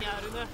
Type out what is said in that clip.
Yarına.